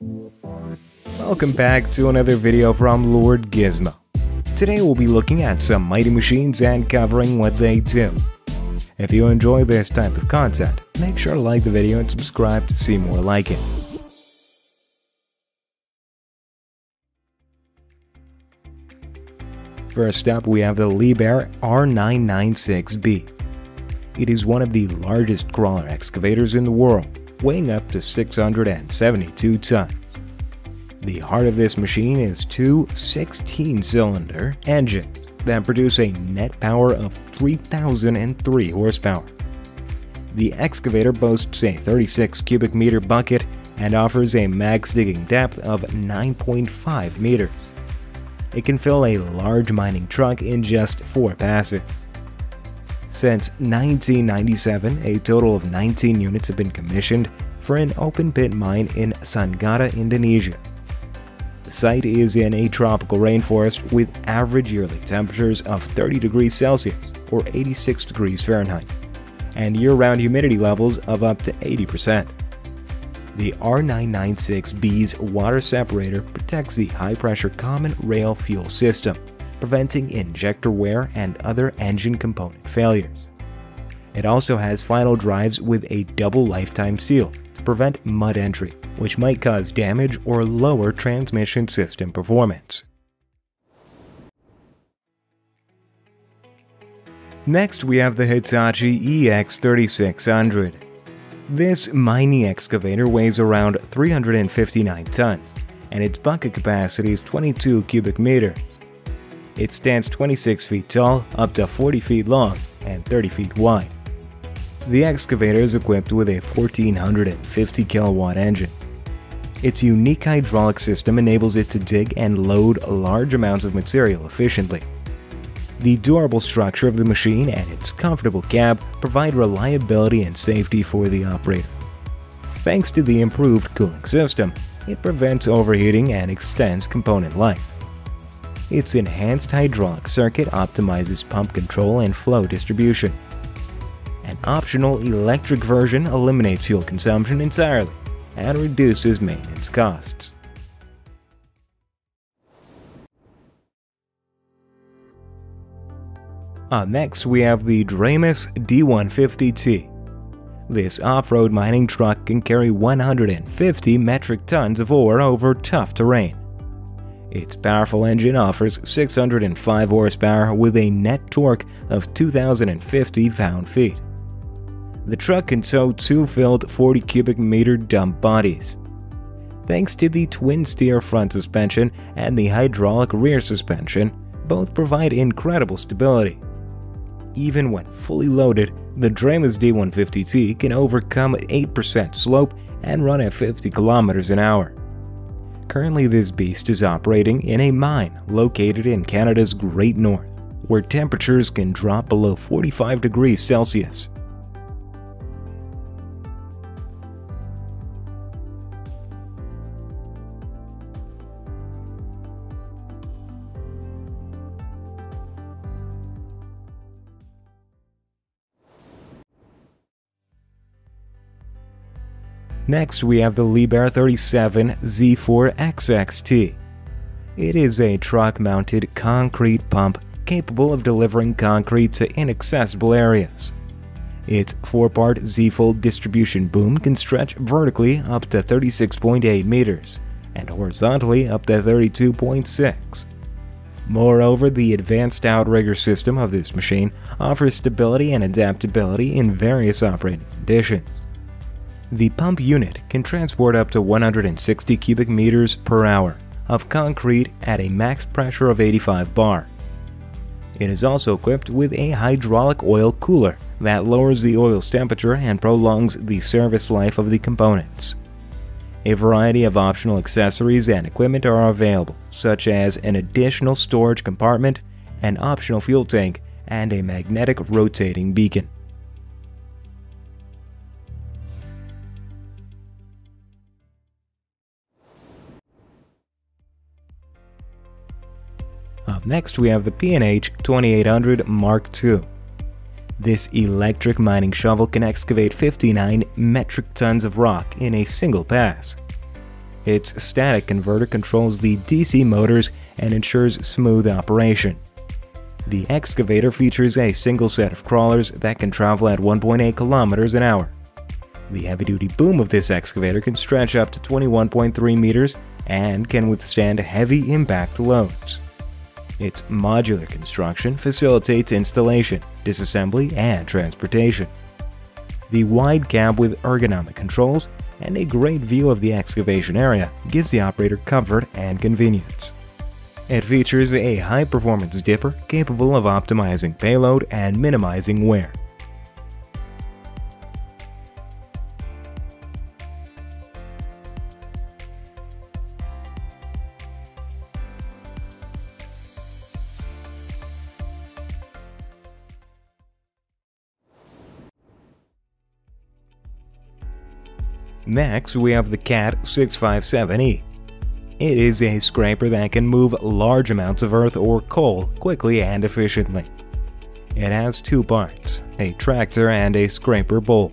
Welcome back to another video from Lord Gizmo. Today we'll be looking at some mighty machines and covering what they do. If you enjoy this type of content, make sure to like the video and subscribe to see more like it. First up, we have the Liebherr R996B. It is one of the largest crawler excavators in the world, weighing up to 672 tons. The heart of this machine is two 16-cylinder engines that produce a net power of 3,003 horsepower. The excavator boasts a 36 cubic meter bucket and offers a max digging depth of 9.5 meters. It can fill a large mining truck in just four passes. Since 1997, a total of 19 units have been commissioned for an open pit mine in Sangatta, Indonesia. The site is in a tropical rainforest with average yearly temperatures of 30 degrees Celsius or 86 degrees Fahrenheit, and year-round humidity levels of up to 80%. The R996B's water separator protects the high-pressure common rail fuel system, preventing injector wear and other engine component failures. It also has final drives with a double lifetime seal to prevent mud entry, which might cause damage or lower transmission system performance. Next, we have the Hitachi EX3600. This mining excavator weighs around 359 tons, and its bucket capacity is 22 cubic meters. It stands 26 feet tall, up to 40 feet long, and 30 feet wide. The excavator is equipped with a 1450 kilowatt engine. Its unique hydraulic system enables it to dig and load large amounts of material efficiently. The durable structure of the machine and its comfortable cab provide reliability and safety for the operator. Thanks to the improved cooling system, it prevents overheating and extends component life. Its enhanced hydraulic circuit optimizes pump control and flow distribution. An optional electric version eliminates fuel consumption entirely and reduces maintenance costs. Up next, we have the Dramis D150T. This off-road mining truck can carry 150 metric tons of ore over tough terrain. Its powerful engine offers 605 horsepower with a net torque of 2,050 pound-feet. The truck can tow two filled 40 cubic meter dump bodies. Thanks to the twin steer front suspension and the hydraulic rear suspension, both provide incredible stability. Even when fully loaded, the Dramis D150T can overcome 8% slope and run at 50 km an hour. Currently, this beast is operating in a mine located in Canada's Great North, where temperatures can drop below 45 degrees Celsius. Next, we have the Liebherr 37 Z4XXT. It is a truck-mounted concrete pump capable of delivering concrete to inaccessible areas. Its four-part Z-fold distribution boom can stretch vertically up to 36.8 meters and horizontally up to 32.6. Moreover, the advanced outrigger system of this machine offers stability and adaptability in various operating conditions. The pump unit can transport up to 160 cubic meters per hour of concrete at a max pressure of 85 bar. It is also equipped with a hydraulic oil cooler that lowers the oil's temperature and prolongs the service life of the components. A variety of optional accessories and equipment are available, such as an additional storage compartment, an optional fuel tank, and a magnetic rotating beacon. Next, we have the P&H 2800 Mark II. This electric mining shovel can excavate 59 metric tons of rock in a single pass. Its static converter controls the DC motors and ensures smooth operation. The excavator features a single set of crawlers that can travel at 1.8 kilometers an hour. The heavy-duty boom of this excavator can stretch up to 21.3 meters and can withstand heavy impact loads. Its modular construction facilitates installation, disassembly, and transportation. The wide cab with ergonomic controls and a great view of the excavation area gives the operator comfort and convenience. It features a high-performance dipper capable of optimizing payload and minimizing wear. Next, we have the CAT 657E. It is a scraper that can move large amounts of earth or coal quickly and efficiently. It has two parts, a tractor and a scraper bowl.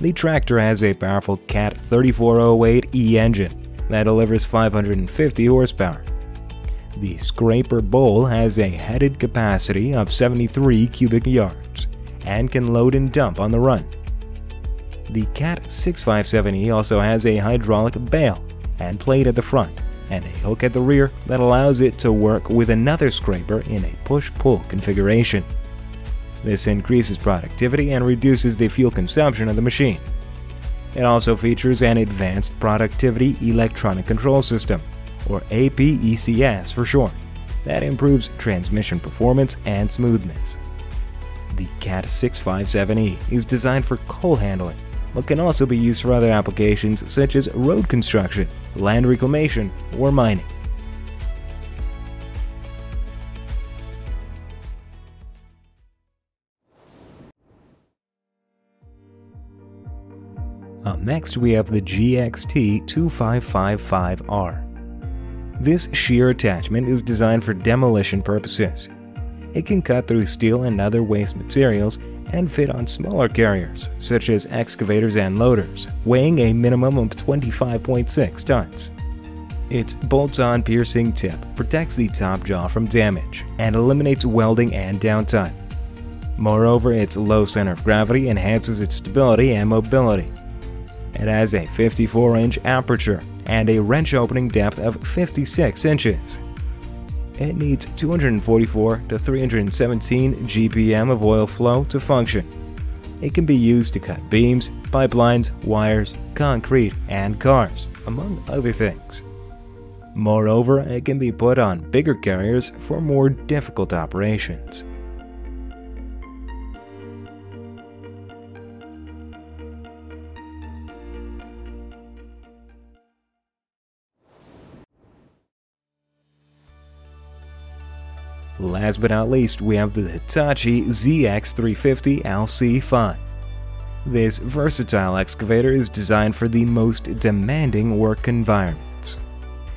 The tractor has a powerful CAT 3408E engine that delivers 550 horsepower. The scraper bowl has a headed capacity of 73 cubic yards and can load and dump on the run. The CAT 657E also has a hydraulic bail and plate at the front and a hook at the rear that allows it to work with another scraper in a push-pull configuration. This increases productivity and reduces the fuel consumption of the machine. It also features an Advanced Productivity Electronic Control System, or APECS for short, that improves transmission performance and smoothness. The CAT 657E is designed for coal handling but can also be used for other applications such as road construction, land reclamation, or mining. Up next we have the GXT2555R. This shear attachment is designed for demolition purposes. It can cut through steel and other waste materials and fit on smaller carriers, such as excavators and loaders, weighing a minimum of 25.6 tons. Its bolt-on piercing tip protects the top jaw from damage and eliminates welding and downtime. Moreover, its low center of gravity enhances its stability and mobility. It has a 54-inch aperture and a wrench opening depth of 56 inches, it needs 244 to 317 GPM of oil flow to function. It can be used to cut beams, pipelines, wires, concrete, and cars, among other things. Moreover, it can be put on bigger carriers for more difficult operations. Last but not least, we have the Hitachi ZX350 LC5. This versatile excavator is designed for the most demanding work environments.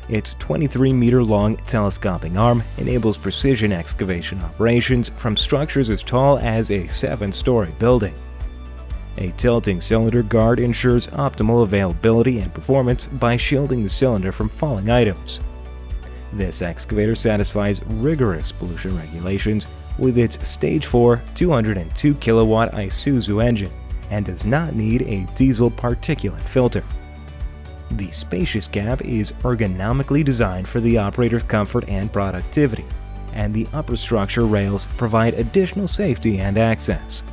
Its 23-meter-long telescoping arm enables precision excavation operations from structures as tall as a 7-story building. A tilting cylinder guard ensures optimal availability and performance by shielding the cylinder from falling items. This excavator satisfies rigorous pollution regulations with its Stage 4 202 kilowatt Isuzu engine and does not need a diesel particulate filter. The spacious cab is ergonomically designed for the operator's comfort and productivity, and the upper structure rails provide additional safety and access.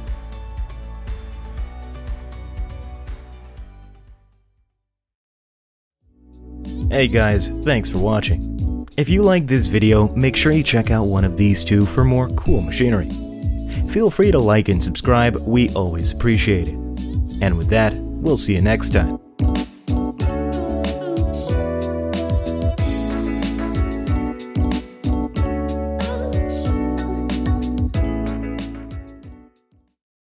Hey guys, thanks for watching. If you like this video, make sure you check out one of these two for more cool machinery. Feel free to like and subscribe, we always appreciate it. And with that, we'll see you next time.